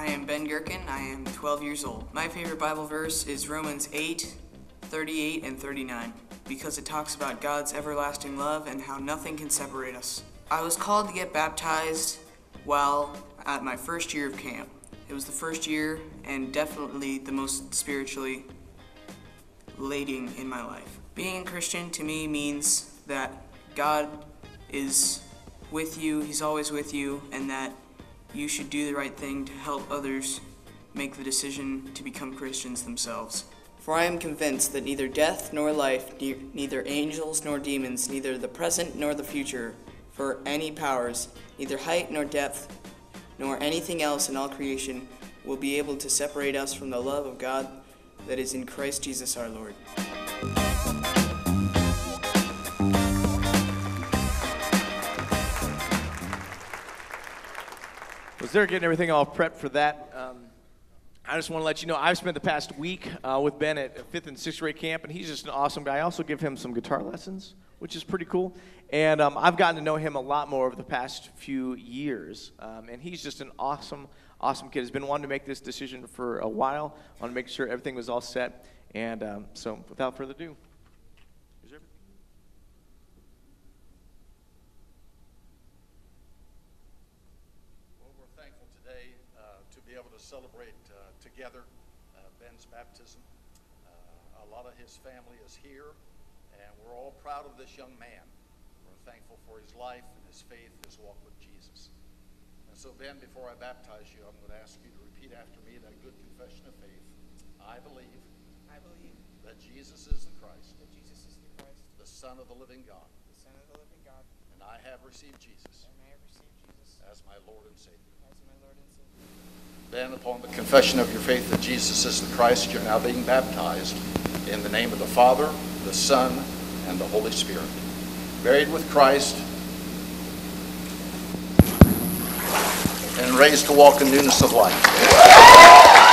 I am Ben Gerken. I am 12 years old. My favorite Bible verse is Romans 8, 38, and 39 because it talks about God's everlasting love and how nothing can separate us. I was called to get baptized while at my first year of camp. It was the first year and definitely the most spiritually lading in my life. Being a Christian to me means that God is with you, He's always with you, and that you should do the right thing to help others make the decision to become Christians themselves. For I am convinced that neither death nor life, ne- neither angels nor demons, neither the present nor the future, for any powers, neither height nor depth, nor anything else in all creation will be able to separate us from the love of God that is in Christ Jesus our Lord. Was there getting everything all prepped for that? Um, I just want to let you know I've spent the past week uh, with Ben at fifth and sixth grade camp, and he's just an awesome guy. I also give him some guitar lessons, which is pretty cool. And um, I've gotten to know him a lot more over the past few years. Um, and he's just an awesome, awesome kid. Has been wanting to make this decision for a while. Want to make sure everything was all set. And um, so, without further ado, here's everything. Well, we're thankful today uh, to be able to celebrate uh, together uh, Ben's baptism. Uh, a lot of his family is here, and we're all proud of this young man. We're thankful for his life and his faith, his walk with Jesus. And so, Ben, before I baptize you, I'm going to ask you to repeat after me that good confession of faith. I believe I believe that Jesus is the Christ, that Jesus is the Christ, the Son of the living God, the Son of the living God, and I have received Jesus and I have received Jesus as my Lord and Savior. as my Lord and Savior. Upon the confession of your faith that Jesus is the Christ, you're now being baptized in the name of the Father, the Son, and the Holy Spirit. Buried with Christ and raised to walk in newness of life.